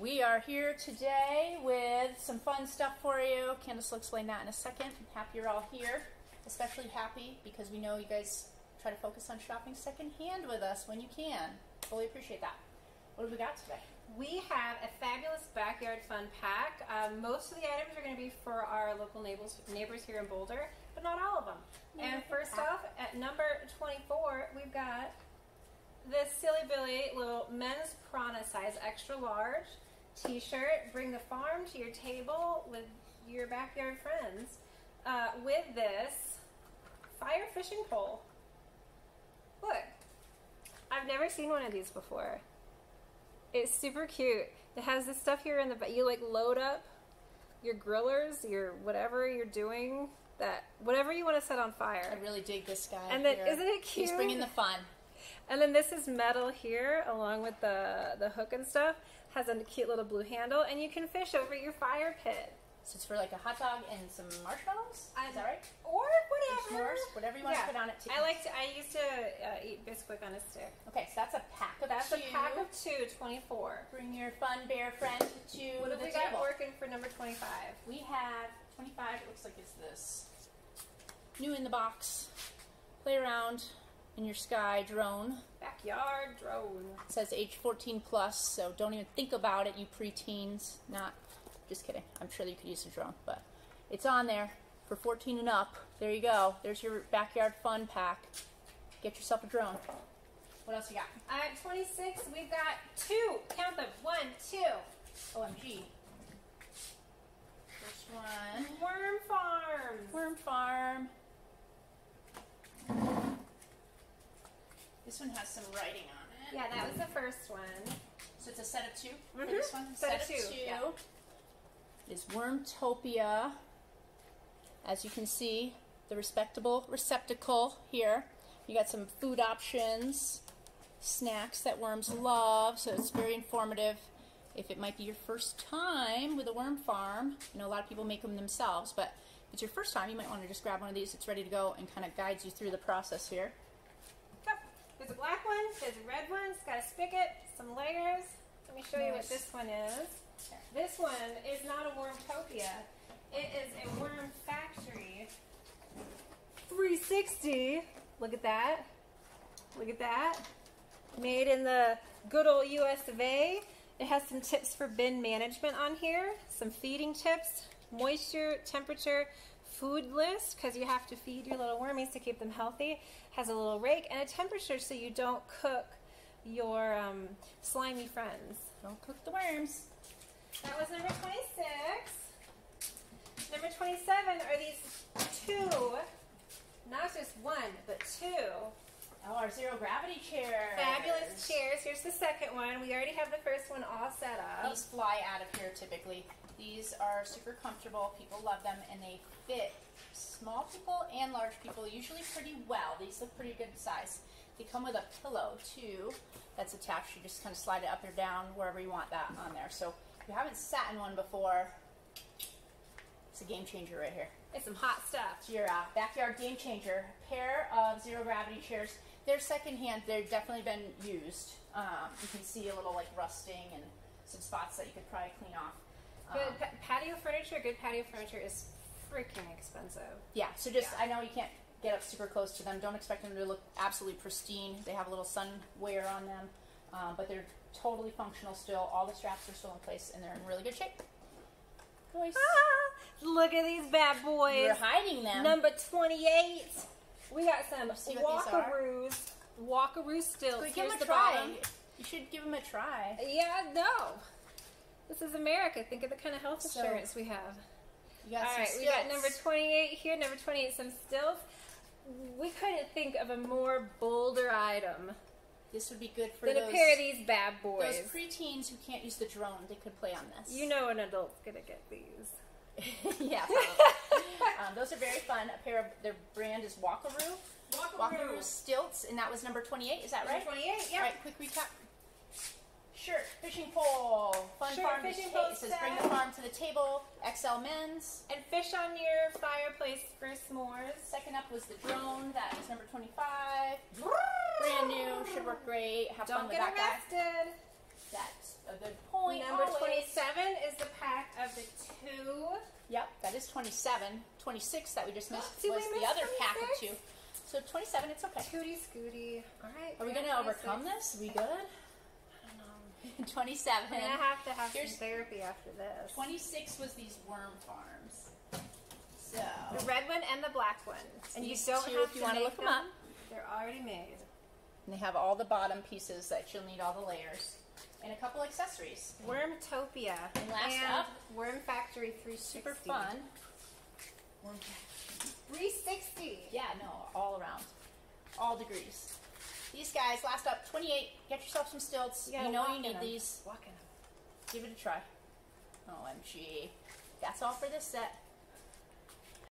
We are here today with some fun stuff for you. Candace will explain that in a second. I'm happy you're all here. Especially happy because we know you guys try to focus on shopping secondhand with us when you can. Fully appreciate that. What do we got today? We have a fabulous backyard fun pack. Um, most of the items are going to be for our local neighbors, neighbors here in Boulder, but not all of them. and first off, at number 24, we've got this Silly Billy little men's Prana size extra large t-shirt. Bring the farm to your table with your backyard friends. Uh, with this fire fishing pole. Look, I've never seen one of these before. It's super cute. It has this stuff here in the back. You like load up your grillers, your whatever you're doing, that whatever you want to set on fire. I really dig this guy. And then here. isn't it cute? He's bringing the fun. And then this is metal here, along with the the hook and stuff. Has a cute little blue handle, and you can fish over your fire pit. So it's for like a hot dog and some marshmallows. Is that right? Or whatever. s'mores, whatever you want Yeah. to put on it. To I like to. I used to uh, eat Bisquick on a stick. Okay, so that's a pack of That's two. a pack of two, 24. Bring your fun bear friend to What have we table. got working for number 25? We have 25, it looks like it's this. New in the box. Play around in your sky drone. Backyard drone. It says age 14 plus, so don't even think about it, you preteens. Not, just kidding. I'm sure you could use a drone, but it's on there for 14 and up. There you go. There's your backyard fun pack. Get yourself a drone. What else you got? At 26, we've got two. Count them. One, two. OMG. First one. Worm Farms. Worm Farm. This one has some writing on it. Yeah, that was the first one. So it's a set of 2 for Mhm. this one. Set of two, yeah. is Wormtopia. As you can see, the respectable receptacle here. You got some food options, snacks that worms love, so it's very informative. If it might be your first time with a worm farm, you know a lot of people make them themselves, but if it's your first time, you might want to just grab one of these. It's ready to go and kind of guides you through the process here. There's a black one. There's a red one. It's got a spigot, some layers. Let me show you what this one is. This one is not a Wormtopia. It is a worm factory. 360. Look at that. Look at that. Made in the good old US of A. It has some tips for bin management on here. Some feeding tips, moisture, temperature, food list, because you have to feed your little wormies to keep them healthy. Has a little rake and a temperature so you don't cook your um, slimy friends. Don't cook the worms. That was number 26. Number 27 are these two, not just one, but two Oh, our zero gravity chair. fabulous chairs. Here's the second one. We already have the first one all set up. These fly out of here typically. These are super comfortable. People love them and they fit small people and large people usually pretty well. These look pretty good size. They come with a pillow too that's attached. You just kind of slide it up or down wherever you want that on there. So if you haven't sat in one before, it's a game changer right here. It's some hot stuff. Your uh, backyard game changer. Pair of zero gravity chairs. They're secondhand. They've definitely been used. Um, you can see a little like rusting and some spots that you could probably clean off. Good Um, pa- patio furniture. Good patio furniture is freaking expensive. yeah, so just Yeah. I know you can't get up super close to them. Don't expect them to look absolutely pristine. They have a little sun wear on them, um, but they're totally functional still. All the straps are still in place and they're in really good shape. Nice. Ah, look at these bad boys. You're hiding them. Number 28. We got some See what these are? Walkaroos. Walkaroo stilts. Give Here's them a the try. bottom. You should give them a try. Yeah, no. This is America. Think of the kind of health So- insurance we have. You got All right, we got number 28 here. Number 28, some stilts. We couldn't think of a more bolder item This would be good for than those, a pair of these bad boys. those preteens who can't use the drone. They could play on this. You know an adult's gonna get these. yeah. probably. um, those are very fun. A pair of their brand is Walkaroo. Walkaroo stilts, and that was number 28. Is that right? 28, Yeah. All right, quick recap. Shirt, fishing pole, fun Shirt, farm fishing pole It says bring the farm to the table. XL men's. And fish on your fireplace for s'mores. Second up was the drone. That was number 25. Brand new, should work great. Have fun Don't with get that guy. arrested a good point. Number oh, always. 27 is the pack of the two. Yep, that is 27. 26 that we just oh, missed was the other 26? pack of two. So 27, it's okay. Tootie scooty. All right. Are we going to overcome this? Are we good? I 27. I have to have Here's some therapy after this. 26 was these worm farms. So. The red one and the black one. And you don't two, have if you want to look them, them up. They're already made. And they have all the bottom pieces that you'll need all the layers accessories. Wormtopia. And last and up, Worm Factory 360. Super fun. 360. Yeah, no, all around. All degrees. These guys last up 28. Get yourself some stilts. Yeah, you know walk you in need these. Walking. Give it a try. OMG. That's all for this set.